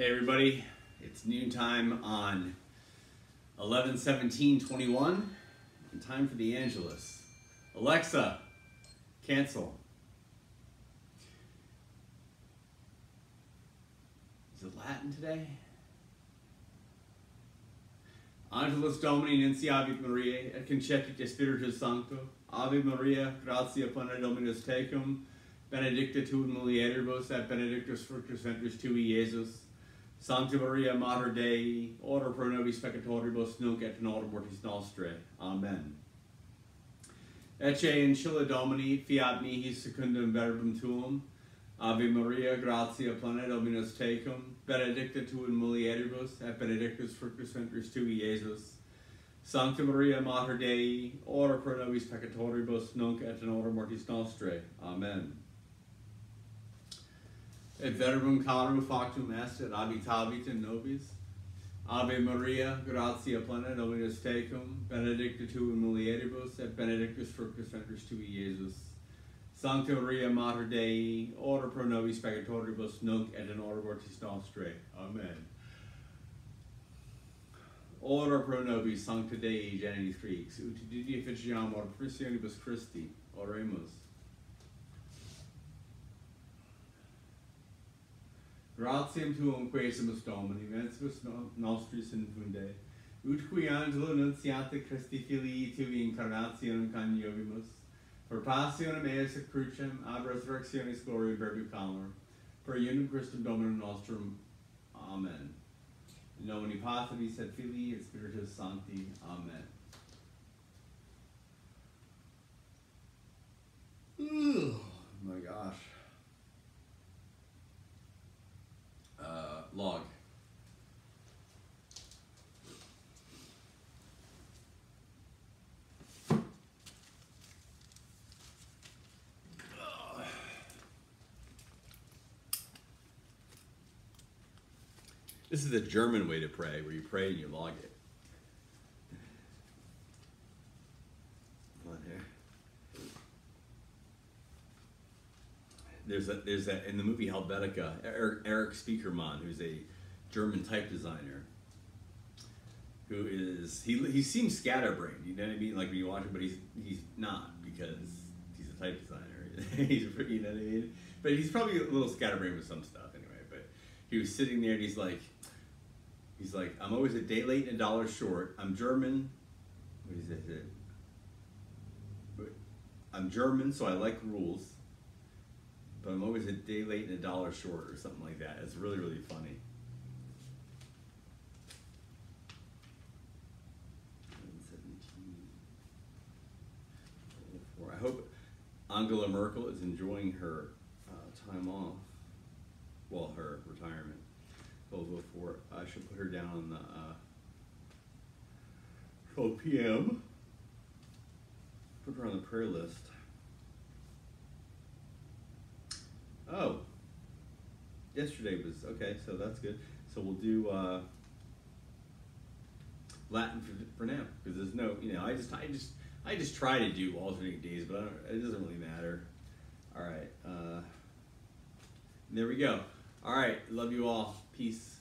Hey everybody, it's noontime on 11 17 21 and time for the Angelus. Alexa, cancel. Is it Latin today? Angelus Domini Nunciavit Mariae, et concepit Spiritus Sancto, Ave Maria, gratia plena Dominus tecum, benedicta tu in mulieribus, et benedictus fructus ventris tui, Iesus. Sancta Maria Mater Dei, ora pro nobis peccatoribus, nunc et in hora mortis nostrae. Amen. Ecce ancilla Domini, fiat mihi secundum verbum tuum, Ave Maria, gratia plena Dominus tecum, benedicta tu in mulieribus, et benedictus fructus ventris tui, Iesus. Sancta Maria Mater Dei, ora pro nobis peccatoribus, nunc et in hora mortis nostrae. Amen. Et verbum caro factum est et habitavit in nobis. Ave Maria, gratia plena Dominus tecum, benedicta tu in mulieribus, et benedictus fructus ventris tui, Iesus. Sancta Maria Mater Dei, ora pro nobis peccatoribus, nunc et in hora mortis nostrae. Amen. Ora pro nobis Sancta Dei Genitrix, ut didi efficiamur prisionibus Christi, oremus. Gratiam tuum quaesimus Domini, mentibus no- nostris in funde, ut qui angelo nunciate Christi filii tui incarnationem cognovimus, per passionem eis et crucem, ab resurrectionis gloriae perducamur, per unum Christum Dominum nostrum. Amen. In nomine Patris et Filii et Spiritus Sancti. Amen. Ooh, my gosh. Uh, log. This is the German way to pray, where you pray and you log it. Come on here. There's a there's a in the movie Helvetica, Erik, Erik Spiekermann, who's a German type designer, who is he he seems scatterbrained. You know what I mean? Like when you watch him, but he's he's not because he's a type designer. he's you know what I mean? But he's probably a little scatterbrained with some stuff anyway. But he was sitting there and he's like, he's like, I'm always a day late and a dollar short. I'm German. What is it? I'm German, so I like rules. But I'm always a day late and a dollar short, or something like that. It's really, really funny. I hope Angela Merkel is enjoying her uh, time off. Well, her retirement. 1204. I should put her down on the uh, 12 p.m. Put her on the prayer list. Oh, yesterday was okay, so that's good. So we'll do uh, Latin for, for now because there's no, you know, I just, I just, I just try to do alternate days, but it doesn't really matter. All right, uh, there we go. All right, love you all. Peace.